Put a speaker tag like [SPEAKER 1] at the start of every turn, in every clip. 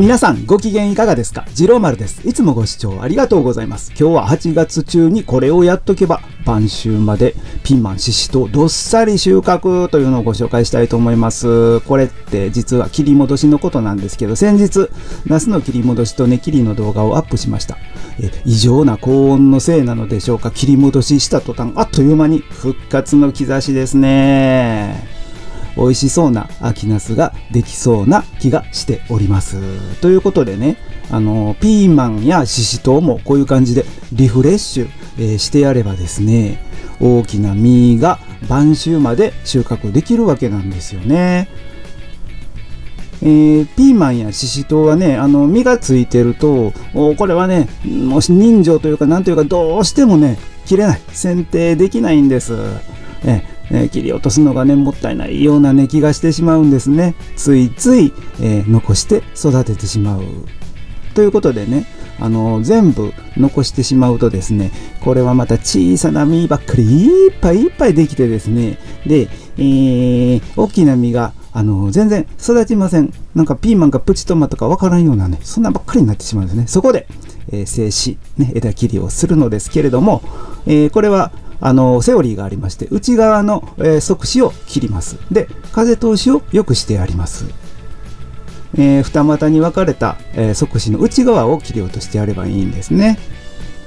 [SPEAKER 1] 皆さんご機嫌いかがですか？次郎丸です。いつもご視聴ありがとうございます。今日は8月中にこれをやっとけば、晩秋までピーマン、シシとどっさり収穫というのをご紹介したいと思います。これって実は切り戻しのことなんですけど、先日、ナスの切り戻しと根切りの動画をアップしました。え異常な高温のせいなのでしょうか？切り戻しした途端、あっという間に復活の兆しですね。美味しそうな秋ナスができそうな気がしております。ということでね、あの、ピーマンやシシトウもこういう感じでリフレッシュ、えー、してやればですね、大きな実が晩秋まで収穫できるわけなんですよね。えー、ピーマンやシシトウはね、あの、実がついてると、これはね、もし人情というか、なんというか、どうしてもね、切れない。剪定できないんです。ええー、切り落とすのがね、もったいないようなね、気がしてしまうんですね。ついつい、えー、残して育ててしまう。ということでね、あのー、全部残してしまうとですね、これはまた小さな実ばっかりいっぱいいっぱいできてですね、で、えー、大きな実があの全然育ちません。なんかピーマンかプチトマトかわからんようなね、そんなばっかりになってしまうんですね。そこで、えー、静止、ね、枝切りをするのですけれども、えー、これはあのセオリーがありまして内側の、えー、側枝を切ります。で風通しを良くしてあります、えー、二股に分かれた、えー、側枝の内側を切り落としてやればいいんですね。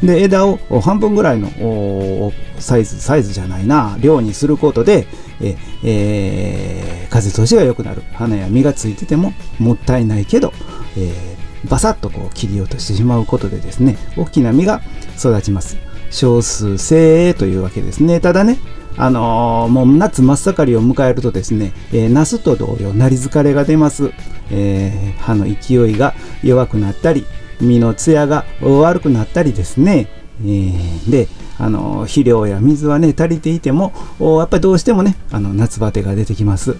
[SPEAKER 1] で枝を半分ぐらいのサイズサイズじゃないな。量にすることで、ええー、風通しが良くなる。花や実がついててももったいないけど、えー、バサッとこう切り落としてしまうことでですね大きな実が育ちます。少数精鋭というわけですね。ただね、あのー、もう夏真っ盛りを迎えるとですね、えー、ナスと同様、なり疲れが出ます。えー、葉の勢いが弱くなったり、実の艶が悪くなったりですね、えー、で、あの肥料や水はね、足りていても、やっぱりどうしてもね、あの夏バテが出てきます。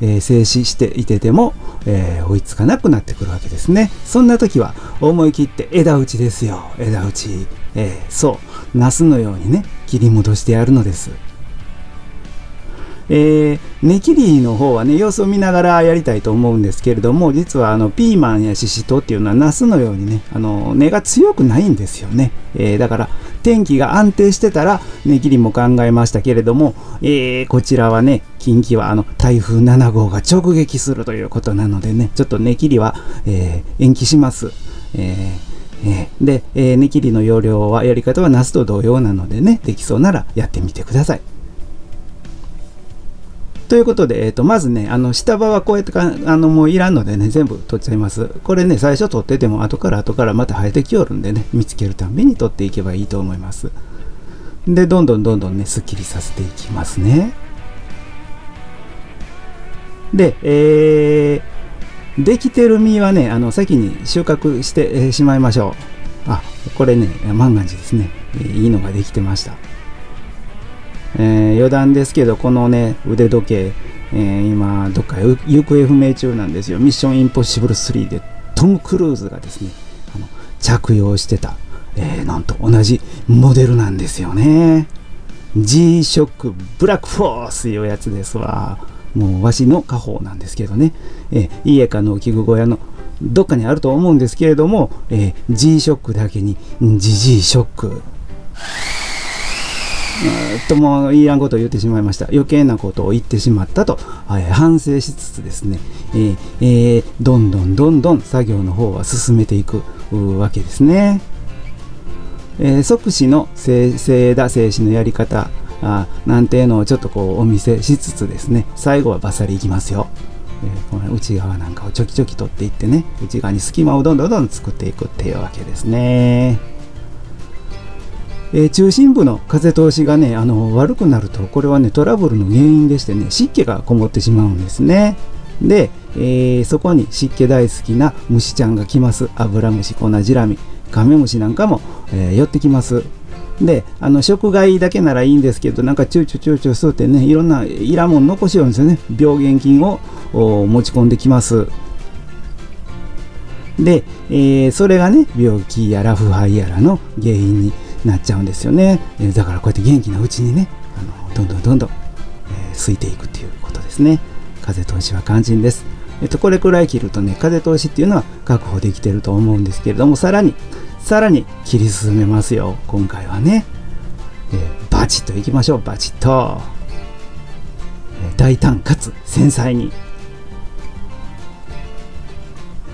[SPEAKER 1] えー、静止していてても、えー、追いつかなくなってくるわけですね。そんな時は思い切って枝打ちですよ。枝打ち。えー、そう、ナスのようにね、切り戻してやるのです。えー、根切りの方はね、様子を見ながらやりたいと思うんですけれども、実はあのピーマンやシシトっていうのはナスのようにね、あの根が強くないんですよね。えー、だから天気が安定してたら根切りも考えましたけれども、えー、こちらはね、近畿はあの台風7号が直撃するということなのでね、ちょっと根切りは、え延期します。ええー、で、えー、根切りの要領はやり方はナスと同様なのでねできそうならやってみてください。ということで、えー、とまずね、あの下葉はこうやってかあのもういらんのでね、全部取っちゃいます。これね、最初取ってても後から後からまた生えてきよるんでね、見つけるたびに取っていけばいいと思います。で、どんどんどんどんね、すっきりさせていきますね。で、えー、できてる実はね、あの先に収穫して、しまいましょう。あ、これね、万願寺ですね、いいのができてました。えー、余談ですけどこのね腕時計、えー、今どっか行方不明中なんですよミッションインポッシブル3でトム・クルーズがですねあの着用してた、えー、なんと同じモデルなんですよね G ショックブラックフォースいうやつですわもうわしの家宝なんですけどね、えー、家かの器具小屋のどっかにあると思うんですけれども、えー、G ショックだけに GG ショック。ともいらんことを言ってしまいました。余計なことを言ってしまったと、はい、反省しつつですね、えーえー、どんどんどんどん作業の方は進めていくわけですね、えー、即死の静枝静止のやり方。あなんていうのをちょっとこうお見せしつつですね最後はバッサリいきますよ。えー、この内側なんかをちょきちょき取っていってね内側に隙間をどんどんどん作っていくっていうわけですね。えー、中心部の風通しがねあの悪くなるとこれはねトラブルの原因でしてね湿気がこもってしまうんですね。で、えー、そこに湿気大好きな虫ちゃんが来ます。アブラムシコナジラミカメムシなんかも、え、寄ってきます。であの食害だけならいいんですけどなんかチューチューチューチューするってねいろんないらんもん残しよるんですよね。病原菌を持ち込んできます。で、えー、それがね病気やら腐敗やらの原因になっちゃうんですよね、えー、だからこうやって元気なうちにねあのどんどんどんどん、えー、すいていくっていうことですね。風通しは肝心です。えっと、これくらい切るとね、風通しっていうのは確保できてると思うんですけれども、さらに、さらに切り進めますよ、今回はね。えー、バチッといきましょう、バチッと。えー、大胆かつ繊細に。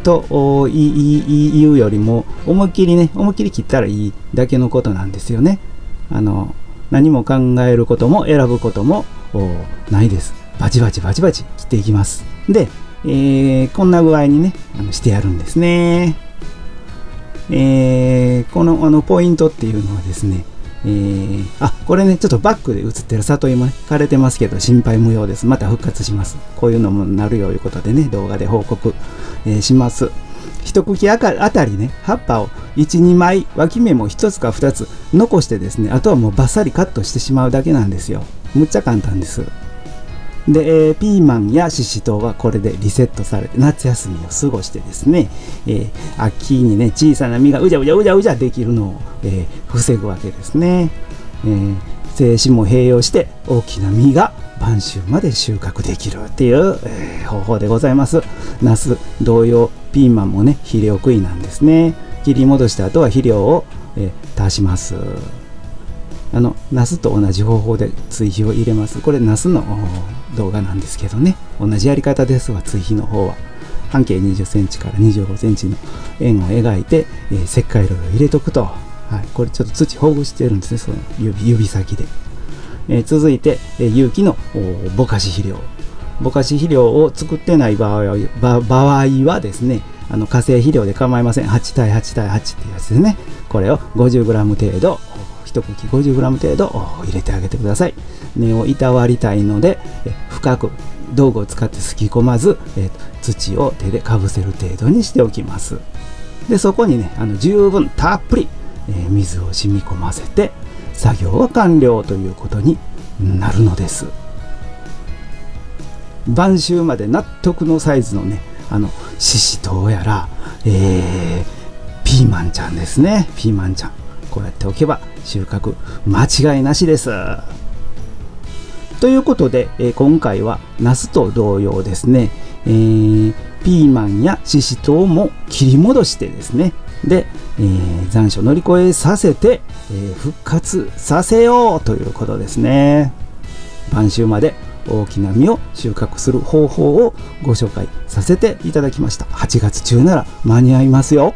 [SPEAKER 1] と言うよりも、思いっきりね、思いっきり切ったらいいだけのことなんですよね。あの、何も考えることも選ぶこともないです。バチバチバチバチ切っていきます。で、えー、こんな具合にね、あのしてやるんですね。えー、このあのポイントっていうのはですね、えー、あ、これね、ちょっとバックで映ってる里芋ね、枯れてますけど心配無用です。また復活します。こういうのもなるよということでね、動画で報告、えー、します。一茎あたりね、葉っぱを1、2枚、脇芽も1つか2つ残してですね、あとはもうバッサリカットしてしまうだけなんですよ。むっちゃ簡単です。で、えー、ピーマンやシシトウはこれでリセットされて夏休みを過ごしてですね、えー、秋にね小さな実がうじゃうじゃうじゃうじゃできるのを、えー、防ぐわけですね、えー、精子も併用して大きな実が晩秋まで収穫できるっていう、えー、方法でございます。ナス同様ピーマンもね肥料食いなんですね。切り戻した後は肥料を、えー、足します。あのナスと同じ方法で追肥を入れます。これナスの動画なんですけどね。同じやり方ですわ追肥の方は半径2 0センチから2 5センチの円を描いて、えー、石灰類を入れとくと、はい、これちょっと土ほぐしてるんですね。その指指先で、えー、続いて、えー、有機のぼかし肥料。ぼかし肥料を作ってない場合は場合はですねあの化成肥料で構いません。8対8対8っていうやつですね。これを 50g 程度一茎 50g 程度入れてあげてください。根をいたわりたいので深く道具を使ってすき込まず、え土を手でかぶせる程度にしておきます。でそこにねあの十分たっぷり、え水を染み込ませて作業は完了ということになるのです。晩秋まで納得のサイズのねあのししとうやら、えー、ピーマンちゃんですね。ピーマンちゃん。こうやっておけば収穫間違いなしです。ということで、えー、今回はナスと同様ですね、えー、ピーマンやシシトウも切り戻してですね。で、えー、残暑乗り越えさせて、え復活させようということですね。晩秋まで大きな実を収穫する方法をご紹介させていただきました。8月中なら間に合いますよ。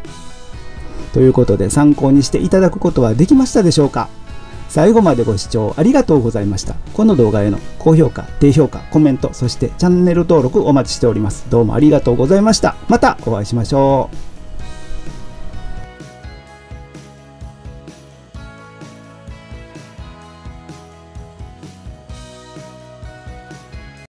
[SPEAKER 1] ということで参考にしていただくことはできましたでしょうか？最後までご視聴ありがとうございました。この動画への高評価、低評価、コメント、そしてチャンネル登録お待ちしております。どうもありがとうございました。またお会いしましょう。